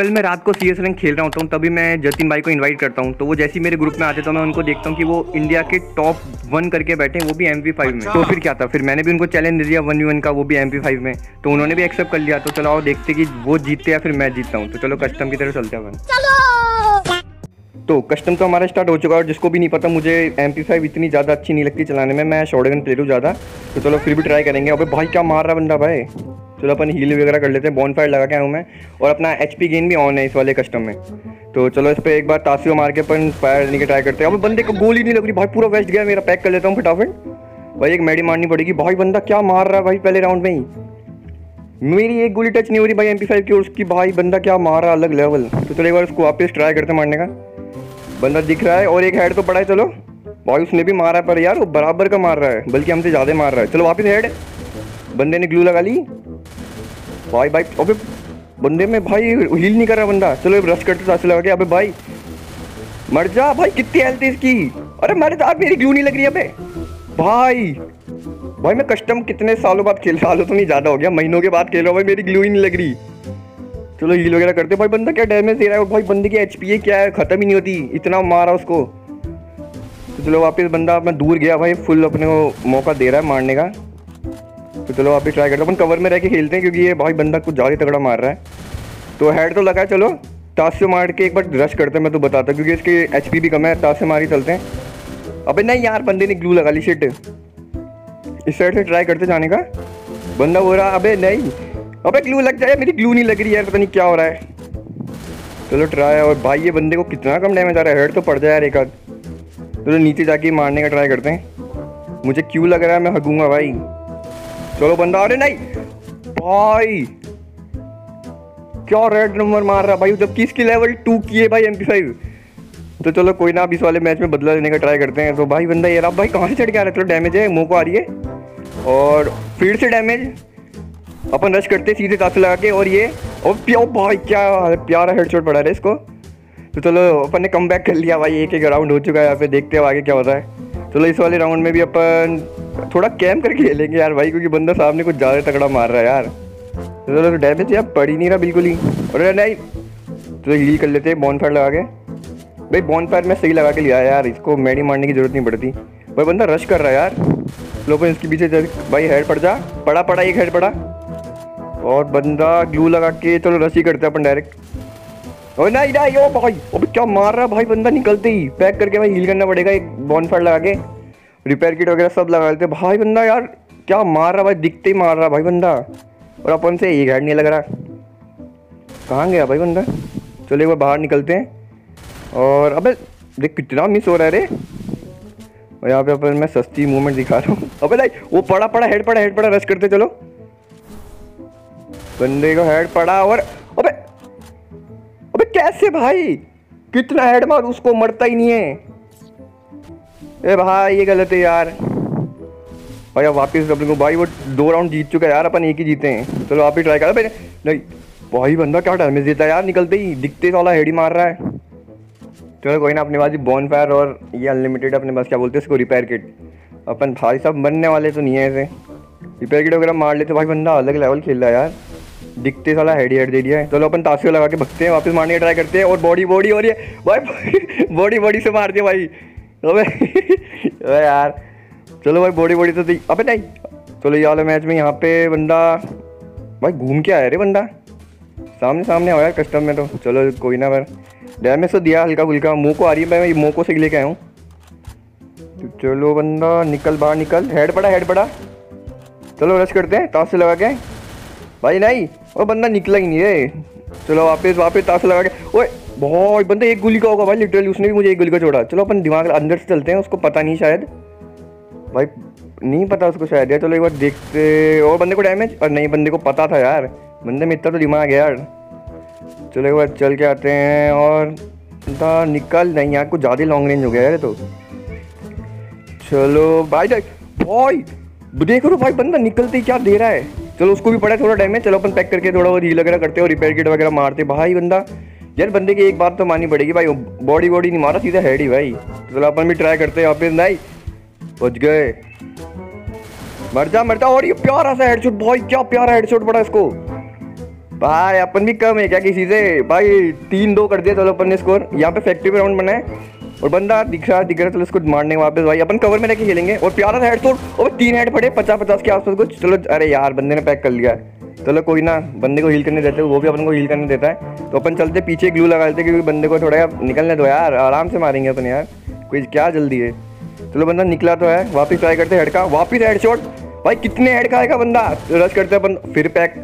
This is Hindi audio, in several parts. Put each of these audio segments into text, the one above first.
कल मैं रात को सी एस रैंक खेल रहा होता हूँ तभी मैं जतिन भाई को इनवाइट करता हूँ। तो वो जैसे ही मेरे ग्रुप में आते तो मैं उनको देखता हूँ कि वो इंडिया के टॉप वन करके बैठे हैं वो भी एम पी फाइव में। तो फिर क्या था? फिर मैंने भी उनको चैलेंज दे दिया वन वी वन का वो भी एम पी फाइव में। तो उन्होंने भी एक्सेप्ट कर लिया तो चलो आओ देखते कि वो जीतते या फिर मैं जीतता हूँ। तो चलो कस्टम की तरह चलते हैं तो कस्टम तो हमारा स्टार्ट हो चुका है और जिसको भी नहीं पता मुझे एम पी फाइव इतनी ज़्यादा अच्छी नहीं लगती चलाने में मैं शॉर्ट गन प्लेयर हूँ ज़्यादा। तो चलो फिर भी ट्राई करेंगे। अबे भाई क्या मार रहा बंदा भाई? चलो अपन हील वगैरह कर लेते हैं बॉन फायर लगा के आऊँ मैं, और अपना एच पी गेन भी ऑन है इस वाले कस्टम में। तो चलो इस पर एक बार तासियो मार के अपन फायर लेने के ट्राई करते हैं। अब बंदे को गोली नहीं लग रही, भाई पूरा वेस्ट गया, मेरा पैक कर लेता हूँ फटाफट। भाई एक मेडी मारनी पड़ेगी। भाई बंदा क्या मार रहा है भाई पहले राउंड में ही? मेरी एक गोली टच नहीं हो रही भाई एम पी फाइव की उसकी भाई बंदा क्या मार रहा है अलग लेवल तो चलो एक बार उसको वापस ट्राई करते मारने का। बंदा दिख रहा है, और एक हेड तो पड़ा है, चलो। भाई उसने भी मारा पर यार वो बराबर का मार रहा है, बल्कि हमसे ज़्यादा मार रहा है। चलो वापस हेड बंदे ने ग्लू लगा ली। भाई भाई, अबे बंदे में भाई हील नहीं कर रहा बंदा। चलो रश करते साथ लगा के, अबे भाई, मर जा भाई, कितनी हेल्थ है इसकी? अरे मर जा, मेरी ग्लू नहीं लग रही अबे। भाई भाई, मैं कस्टम कितने सालों बाद खेल सालों तो नहीं, ज़्यादा हो गया, महीनों के बाद खेल रहा हूँ, भाई, मेरी ग्लू ही नहीं लग रही। चलो हील वगैरह करते भाई, बंदा क्या डैमेज दे रहा है? भाई, बंदे की एच पी क्या? है ख़त्म ही नहीं होती, इतना मारा उसको। तो चलो वापस बंदा अपना दूर गया, भाई फुल अपने को मौका दे रहा है मारने का। तो चलो वापस ट्राई करते हैं अपन कवर में रह के खेलते हैं क्योंकि ये भाई बंदा कुछ ज़्यादा तगड़ा मार रहा है। तो हेड तो लगा है, चलो। ताश से मार के एक बार रश करते हैं, मैं तो बताता क्योंकि इसके एचपी भी कम है ताश से मार ही चलते हैं। अबे नहीं यार, बंदे ने ग्लू लगा ली शिट इस साइड से ट्राई करते जाने का। बंदा हो रहा, अबे नहीं। अबे ग्लू लग जाए, मेरी ग्लू नहीं लग रही यार, पता नहीं क्या हो रहा है। चलो ट्राई और भाई ये बंदे को कितना कम डैमेज आ रहा है हेड तो पड़ जाए यार एक आध। चलो नीचे जाके मारने का ट्राई करते हैं। मुझे क्यों लग रहा है, मैं हगूँगा भाई। चलो बंदा अरे नहीं। भाई, क्या रेड नंबर मार रहा भाई? जबकि इसकी लेवल टू की है भाई एम तो चलो कोई ना, अब इस वाले मैच में बदला लेने का ट्राई करते हैं। तो भाई बंदा ये रहा, भाई कहाँ से चढ़ के आ रहा है? चलो डैमेज है, मुँह को आ रही है। और फिर से डैमेज अपन रश करते सीधे ताश लगा के, और ये और प्या भाई, क्या प्यारा हेडशॉट पड़ा है इसको। तो चलो अपन ने कम बैक कर लिया भाई, एक एक राउंड हो चुका है यहाँ पे देखते हैं आगे क्या होता है। चलो इस वाले राउंड में भी अपन थोड़ा कैम करके खेलेंगे यार भाई, क्योंकि बंदा सामने कुछ ज़्यादा तगड़ा मार रहा है यार। तो डैमेज यार पड़ ही नहीं रहा बिल्कुल ही। अरे नहीं तो हील कर लेते हैं बॉन फायर लगा के। भाई बॉन फायर में सही लगा के लिया यार, इसको मेडी मारने की ज़रूरत नहीं पड़ती। भाई, बंदा रश कर रहा है यार। लोगों इसके पीछे भाई हेड पड़ जा। पड़ा पड़ा, एक हेड पड़ा। और बंदा ग्लू लगा के, चलो रश ही करते अपन डायरेक्ट ओ नहीं नहीं, ओ भाई अभी क्या मार रहा भाई, बंदा निकलते ही। पैक करके भाई हील करना पड़ेगा, एक बॉन लगा के। रिपेयर किट वगैरह सब लगा लेते। भाई बंदा यार, क्या मार रहा भाई? दिखते ही मार रहा भाई बंदा। और अपन से एक हेड नहीं लग रहा। कहाँ गया भाई बंदा? चलो एक बार बाहर निकलते हैं। और अबे, देख कितना मिस हो रहा है रे। और यहाँ पे अपन, मैं सस्ती मूवमेंट दिखा रहा हूँ। अबे लाइक वो पड़ा पड़ा हेड पड़ा हेड पड़ा रश करते चलो। बंदे को हेड पड़ा और अबे अबे कैसे भाई? कितना हेड मार, उसको मरता ही नहीं है। ए भाई, ये गलत है यार। भाई, अब वापस अपने को। भाई, वो दो राउंड जीत चुका है यार, अपन एक ही जीते हैं। चलो, आप ही ट्राई करो। नहीं, भाई, बंदा क्या डैमेज देता है यार, निकलते ही। दिखते वाला हेड ही मार रहा है। चलो, कोई ना, अपने पास बॉन फायर और ये अनलिमिटेड अपने पास, क्या बोलते हैं इसको रिपेयर किट अपन भाई साहब बनने वाले तो नहीं है ऐसे। रिपेयर किट वगैरह मार लेते, भाई, बंदा अलग लेवल खेल रहा है यार। दिखते साला हेड हेड दे दिया है। चलो, अपन तासियों लगा के भगते हैं, वापस मारने का ट्राई करते हैं। और बॉडी बॉडी और ये भाई बॉडी बॉडी से मार दिया भाई। अबे अबे यार, चलो भाई, बॉडी बॉडी तो दी। अबे नहीं, चलो ये वाले मैच में यहाँ पे बंदा, भाई, घूम के आया रे बंदा। सामने सामने आया कस्टम में तो। चलो, कोई ना पर। डैमेज तो दिया हल्का फुल्का मुँह को आ रही है मैं मुँह को से लेके आया हूँ। तो चलो बंदा, निकल, बाहर निकल। हेड पड़ा हेड पड़ा। चलो रश करते हैं, ताश से लगा के। भाई, नहीं वो बंदा निकला ही नहीं है चलो, वापस वापस ताश लगा के। ओए बहुत, बंदा एक गोली का होगा भाई लिटरली उसने भी मुझे एक गोली का छोड़ा। चलो अपन दिमाग अंदर से चलते हैं, उसको पता नहीं शायद। भाई, नहीं पता उसको शायद, यार चलो एक बार देखते और बंदे को डैमेज और नहीं, बंदे को पता था यार। बंदे में इतना तो दिमाग है यार। चलो एक बार चल के आते हैं, और बंदा निकल नहीं, यार कुछ ज़्यादा लॉन्ग रेंज हो गया यार तो। चलो, भाई भाई, देख रो भाई, बंदा निकलते ही क्या दे रहा है। चलो उसको भी पड़ा थोड़ा डैमेज चलो अपन पैक करके थोड़ा वो हील वगैरह करते हैं और रिपेयर किट वगैरह मारते भाई बंदा यार बंदे की एक बात तो माननी पड़ेगी भाई बॉडी बॉडी नहीं मारा, सीधा हेड ही भाई। चलो तो अपन भी ट्राई करते हैं वापस नहीं बच गए। मर जा मर जा, और ये प्यारा सा हेडशॉट भाई, क्या प्यारा हेडशॉट पड़ा इसको। भाई, अपन भी कम है क्या किसी से? भाई, तीन दो कर दिया, चलो अपन ने स्कोर यहाँ पे फैक्ट्री पे राउंड बना है। और बंदा दिख रहा दिख रहा चलो इसको मारने वापस भाई। अपन कवर में रह खेलेंगे। और प्यारा हेड तोड़ और तीन हेड पड़े पचास पचास के आसपास कुछ। चलो, अरे यार, बंदे ने पैक कर लिया। चलो कोई ना, बंदे को हील करने देते वो भी अपन को हील करने देता है। तो अपन चलते पीछे ग्लू लगा देते क्योंकि बंदे को थोड़ा निकलने दो यार, आराम से मारेंगे अपन यार। कोई क्या जल्दी है। चलो बंदा निकला तो है, वापस ट्राई करते हेड का वापस हेड शॉट भाई, कितने हेड का आएगा बंदा? रश करते अपन, फिर पैक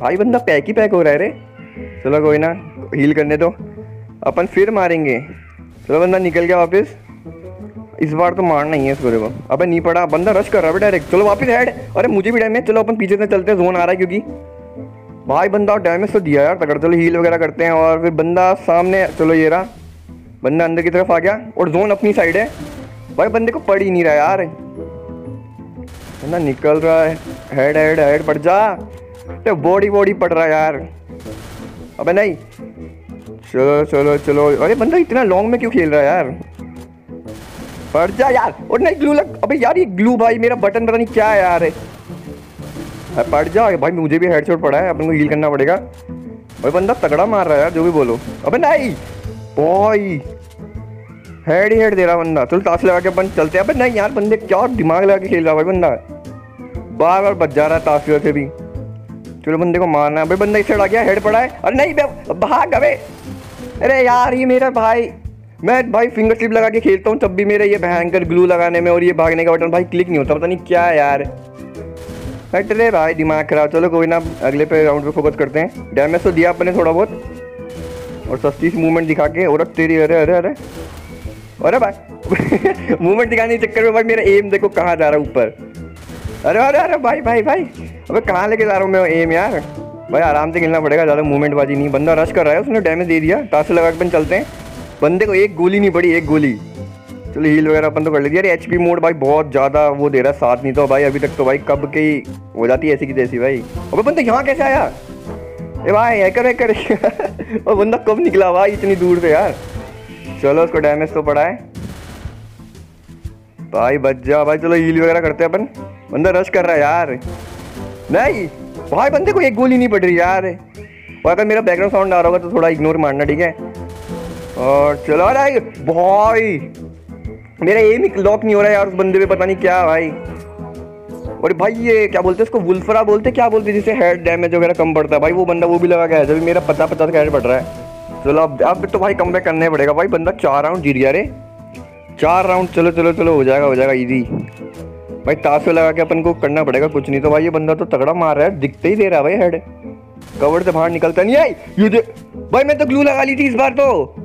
भाई, बंदा पैक ही पैक हो रहा है रे। चलो कोई ना हील करने दो। अपन फिर मारेंगे। चलो बंदा निकल गया वापस। इस बार तो मारना ही है इस को अबे नहीं पड़ा, बंदा रश कर रहा है डायरेक्ट चलो वापस हेड अरे मुझे भी डैमेज चलो अपन पीछे से चलते जोन आ रहा है क्योंकि। भाई बंदा डैमेज तो दिया यार, तगड़। चलो हील वगैरह करते हैं और फिर बंदा सामने, चलो ये रहा। बंदा अंदर की तरफ़ आ गया और जोन अपनी साइड है। भाई बंदे को पड़ ही नहीं रहा यार। बंदा निकल रहा है। हेड हेड हेड पड़ जा। तो बॉडी बॉडी पड़ रहा है यार। अबे नहीं। चलो चलो चलो। अरे बंदा इतना लॉन्ग में क्यों खेल रहा है यार? पड़ जा यार। और नहीं ग्लू लग अबे यार, ये ग्लू भाई, मेरा बटन पता नहीं क्या है यार। पड़ जा, भाई, मुझे भी हेडशॉट पड़ा है, अपन को हील करना पड़ेगा। भाई, बंदा तगड़ा मार रहा है यार, जो भी बोलो। अबे नहीं! बॉय हेड ही हेड दे रहा बंदा। चलो टास लगा के अपन चलते हैं। अबे नहीं यार, बंदे क्या दिमाग लगा के खेल रहा भाई बंदा। बार बार बच जा रहा है ताश से भी। चलो, बंदे को मारना है। भाई बंदा इस साइड आ गया हेड पड़ा है। अरे नहीं भाग, अबे। अरे यार, ये मेरा भाई। मैं भाई फिंगर स्लिप लगा के खेलता हूँ, तब भी मेरा ये भयंकर ग्लू लगाने में और ये भागने का बटन भाई क्लिक नहीं होता, पता नहीं क्या यार। हट रे भाई, दिमाग खराब। चलो कोई ना, अगले पे राउंड पे फोकस करते हैं। डैमेज तो दिया अपने थोड़ा बहुत। और सस्ती मूवमेंट दिखा के और तेरी, अरे अरे अरे। अरे भाई मूवमेंट दिखाने के चक्कर में भाई मेरा एम देखो कहाँ जा रहा है ऊपर। अरे अरे अरे, भाई भाई भाई। अबे कहाँ लेके जा रहा हूँ मैं एम यार? भाई आराम से खेलना पड़ेगा, ज़्यादा मूवमेंट बाजी नहीं। बंदा रश कर रहा है, उसने डैमेज दे दिया। टास लगा के चलते हैं। बंदे को एक गोली नहीं पड़ी, एक गोली। चलो हील वगैरह अपन तो कर लेती अरे एच पी मोड भाई बहुत ज़्यादा वो दे रहा है, साथ नहीं तो भाई, अभी तक तो भाई कब के ही हो जाती है ऐसी की जैसी भाई। अबे बंदे यहाँ कैसे आया? ए भाई हैकर हैकर वो बंदा कब निकला भाई इतनी दूर से यार? चलो उसको डैमेज तो पड़ा है। भाई बच जा, भाई चलो हील वगैरह करते हैं अपन। बंदा रश कर रहा है यार। नहीं, भाई बंदे को एक गोली नहीं पड़ रही यार। और अगर मेरा बैकग्राउंड साउंड आ रहा होगा तो थोड़ा इग्नोर मारना, ठीक है? और चलो अरे भाई, मेरा एम ही लॉक नहीं हो रहा है यार उस बंदे पे, पता नहीं क्या भाई। और भाई ये क्या बोलते हैं उसको, वुल्फरा बोलते क्या बोलते जिससे हेड डैमेज वगैरह कम पड़ता है। भाई वो बंदा वो भी लगा गया है जब मेरा पचास पचास का हेड पड़ रहा है। चलो अब अब तो भाई कम बैक करना ही पड़ेगा। भाई बंदा चार राउंड जीत गया रे। चार राउंड चलो चलो चलो, हो जाएगा हो जाएगा ईजी भाई ताश लगा के अपन को करना पड़ेगा, कुछ नहीं तो भाई ये बंदा तो तगड़ा मार रहा है, दिखते ही दे रहा है भाई हेड कवर से बाहर निकलता नहीं आई ये भाई मैं तो ग्लू लगा ली थी इस बार तो।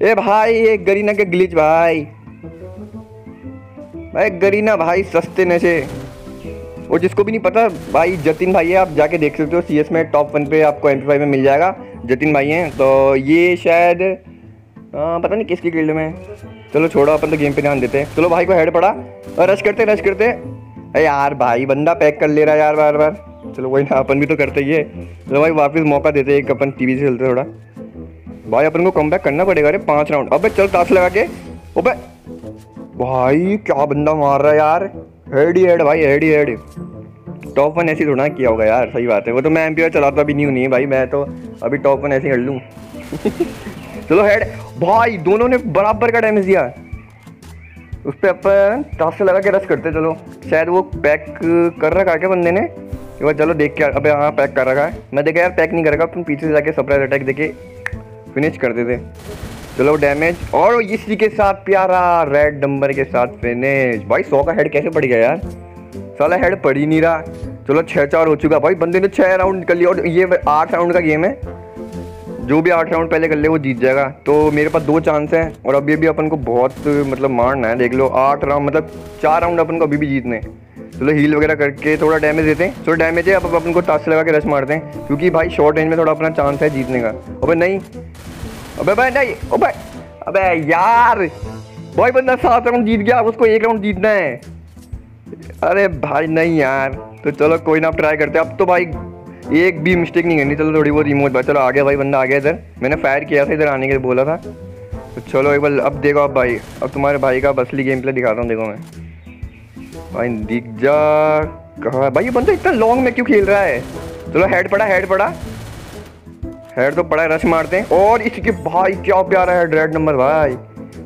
ए भाई ये गरीना के ग्लिच भाई। भाई गरीना भाई सस्ते नशे। और जिसको भी नहीं पता भाई जतिन भाई है आप जाके देख सकते हो सीएस में टॉप वन पे आपको एम में मिल जाएगा जतिन भाई हैं। तो ये शायद आ, पता नहीं किसकी गिल्ड में। चलो छोड़ो अपन तो गेम पे ध्यान देते हैं। चलो भाई को हेड पड़ा। और रश करते रश करते। अरे यार भाई बंदा पैक कर ले रहा है यार बार बार। चलो वही ना अपन भी तो करते ही है। चलो भाई वापस मौका देते एक अपन टीवी से चलते थोड़ा। भाई, अपन को कम करना पड़ेगा अरे पाँच राउंड अबे, चल ताश लगा के। अबे, भाई, क्या बंदा मार रहा है यार। हेड ही हेड भाई हेड ही हेड टॉप वन ऐसी थोड़ा किया होगा यार, सही बात है। वो तो मैं एम चलाता भी नहीं हूँ, नहीं भाई, मैं तो अभी टॉप वन ऐसे कर लूँ। चलो हेड भाई, दोनों ने बराबर का डैमेज दिया। उस पर अपन टास से लगा के रस करते, चलो। शायद वो पैक कर रखा है क्या बंदे ने? एक बार चलो देख के अबे हाँ पैक कर रखा है। मैं देखा यार पैक नहीं करेगा तुम पीछे से जाके सरप्राइज़ अटैक देके फिनिश कर देते। चलो डैमेज और इसी के साथ प्यारा रेड नंबर के साथ फिनिश भाई, सौ का हेड कैसे पड़ गया यार? साला हेड पड़ ही नहीं रहा। चलो छः चार हो चुका। भाई, बंदे ने छः राउंड कर लिया, और ये आठ राउंड का गेम है। जो भी आठ राउंड पहले कर ले, वो जीत जाएगा। तो मेरे पास दो चांस हैं, और अभी अभी अपन को बहुत मतलब मारना है, देख लो, आठ राउंड मतलब चार राउंड अपन को अभी भी जीतने चलो हील वगैरह करके थोड़ा डैमेज देते हैं। थोड़ा डैमेज है, अब अपन को टास्क लगा के रश मारते हैं। क्योंकि भाई शॉर्ट रेंज में थोड़ा अपना चांस है जीतने का। अबे नहीं। अबे भाई नहीं। अबे अबे यार! भाई बंदा सात राउंड जीत गया उसको एक राउंड जीतना है। अरे भाई नहीं यार। तो चलो कोई ना आप ट्राई करते अब तो भाई एक भी मिस्टेक नहीं करनी। चलो थोड़ी बहुत रिमोट भाई चलो आ गया भाई, बंदा आ गया इधर। मैंने फायर किया था, इधर आने के लिए बोला था। तो चलो एक बार, अब देखो अब भाई। अब तुम्हारे भाई का बसली गेम प्ले दिखाता हूँ, देखो मैं। भाई दिख जा कहा भाई ये बंदा इतना लॉन्ग में क्यों खेल रहा है? चलो हेड पड़ा हेड पड़ा। हेड तो पड़ा रश मारते हैं। और इसके भाई क्या प्यारा है रेड नंबर भाई।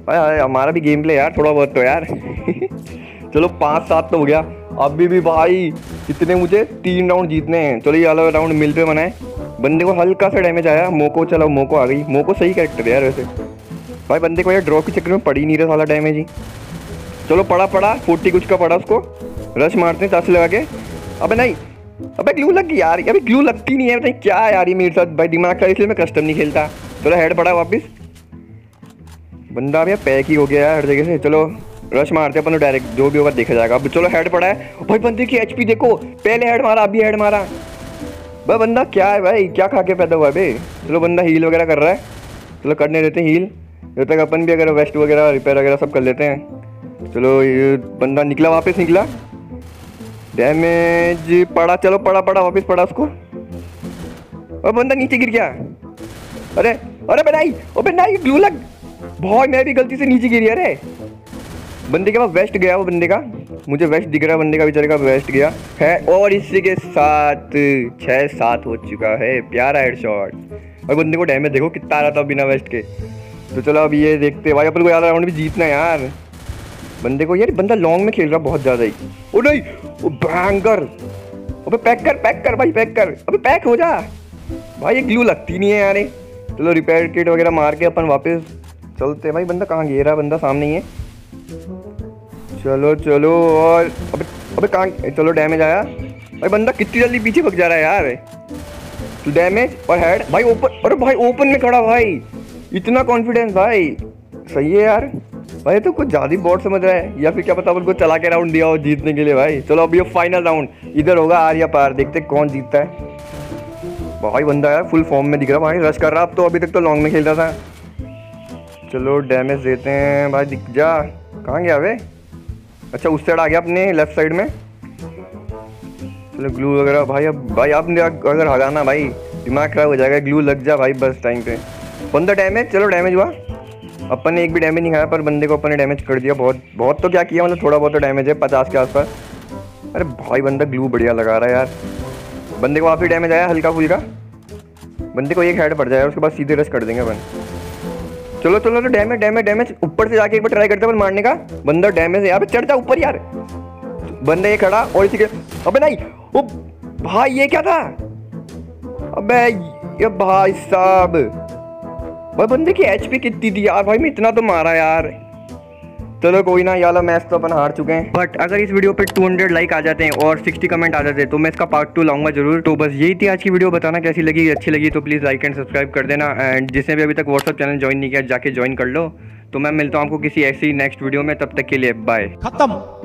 भाई हमारा भी गेम प्ले यार, थोड़ा बहुत तो यार। चलो पाँच सात तो हो गया। अभी भी भाई कितने मुझे तीन राउंड जीतने हैं। चलो ये वाला राउंड मिल पे बनाए बंदे को हल्का सा डैमेज आया। मोको चलो मोको आ गई। मोको सही कैरेक्टर है यार वैसे। भाई बंदे को यार ड्रॉ के चक्कर में पड़ ही नहीं रहा साला डैमेज ही। चलो पड़ा पड़ा फोर्टी कुछ का पड़ा उसको। रश मारते हैं चार्ज लगा के। अबे नहीं, अबे ग्लू लग गई यार, अभी ग्लू लगती नहीं है बताइए क्या यार ये मेरे साथ। भाई दिमाग का इसलिए मैं कस्टम नहीं खेलता। चलो हेड पड़ा वापस। बंदा भैया पैक ही हो गया हर जगह से। चलो, रश मारते अपन डायरेक्ट जो भी होगा देखा जाएगा। अब चलो हेड पड़ा है। भाई बंदे की एचपी देखो, पहले हेड मारा, अभी हेड मारा। भाई बंदा क्या है भाई, क्या खा के पैदा हुआ है भाई चलो बंदा हील वगैरह कर रहा है। चलो करने देते हैं हील जब तक अपन भी अगर वेस्ट वगैरह रिपेयर वगैरह सब कर लेते हैं। चलो ये बंदा निकला वापस, निकला। डैमेज, पड़ा, चलो, पड़ा पड़ा, वापस पड़ा उसको। और बंदा नीचे गिर गया। अरे अरे बनाई, ओ बनाई ग्लू लग। भाई मैं भी गलती से नीचे गिरी, अरे। बंदे के पास वेस्ट गया वो बंदे का। मुझे वेस्ट दिख रहा है, बंदे का बेचारे का वेस्ट गया। है, और इसी के साथ छः सात हो चुका है। प्यारा हेड शॉट और बंदे को डैमेज देखो, कितना आ रहा था बिना वेस्ट के। तो चलो अब ये देखते भाई, अपन को यार राउंड भी जीतना यार। बंदे को, यार बंदा लॉन्ग में खेल रहा बहुत ज़्यादा ही। ओ नहीं, ओ बैंगर अबे पैक कर पैक कर भाई पैक कर। अबे पैक हो जा। भाई ये ग्लू लगती नहीं है यार चलो रिपेयर किट वगैरह मार के अपन वापस चलते भाई, बंदा कहाँ गिर रहा बंदा सामने ही है। चलो चलो, और अबे अबे कहाँ? चलो डैमेज आया। भाई, बंदा कितनी जल्दी पीछे भग जा रहा है यार। तो डैमेज और हेड भाई ओपन अरे भाई ओपन में खड़ा भाई। इतना कॉन्फिडेंस भाई। सही है यार। भाई तो कुछ ज़्यादा बोर्ड समझ रहा है। या फिर क्या पता उनको चला के राउंड दिया हो जीतने के लिए भाई। चलो ये फाइनल राउंड इधर होगा आर या पार। देखते कौन जीतता है। भाई, बंदा यार फुल फॉर्म में दिख रहा भाई। रश कर रहा अब तो अभी तक तो लॉन्ग में खेल रहा था। चलो डैमेज देते हैं। भाई, दिख जा। कहाँ गया वे? अच्छा उस साइड आ गया अपने लेफ़्ट साइड में। चलो ग्लू वगैरह। भाई, अब, भाई आपने अगर हगाना भाई, दिमाग खराब हो जाएगा। ग्लू लग जा भाई, बस टाइम पे। बंदा डैमेज चलो डैमेज हुआ। अपन ने एक भी डैमेज नहीं खाया, पर बंदे को अपन ने डैमेज कर दिया बहुत बहुत तो क्या किया मतलब थोड़ा बहुत तो डैमेज है, पचास के आसपास। अरे भाई, बंदा ग्लू बढ़िया लगा रहा है यार। बंदे को वापस डैमेज आया हल्का फुल्का। बंदे को एक हेड पड़ जाएगा उसके बाद सीधे रश कर देंगे अपन। चलो चलो तो डैमेज डैमेज डैमेज ऊपर से जाके एक बार ट्राई करते अपन मारने का। बंदा डैमेज है पे चढ़ जा ऊपर यार। बंदे ये खड़ा, और इसी के अबे नहीं, ओ भाई, ये क्या था? अबे, ये भाई साहब। भाई बंदे की एचपी कितनी थी यार? भाई मैं इतना तो मारा यार। चलो कोई ना, यार मैच तो अपन हार चुके हैं। बट अगर इस वीडियो पे 200 लाइक आ जाते हैं और 60 कमेंट आ जाते हैं तो मैं इसका पार्ट टू लाऊँगा ज़रूर। तो बस यही थी आज की वीडियो बताना कैसी लगी, अच्छी लगी तो प्लीज़ लाइक एंड सब्सक्राइब कर देना। एंड जिसने भी अभी तक व्हाट्सअप चैनल ज्वाइन नहीं किया, जाके ज्वाइन कर लो। तो मैं मिलता हूँ आपको किसी ऐसी नेक्स्ट वीडियो में, तब तक के लिए बाय खत्म।